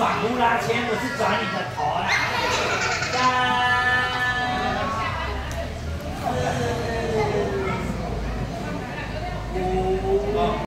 转呼啦圈我是转你的头。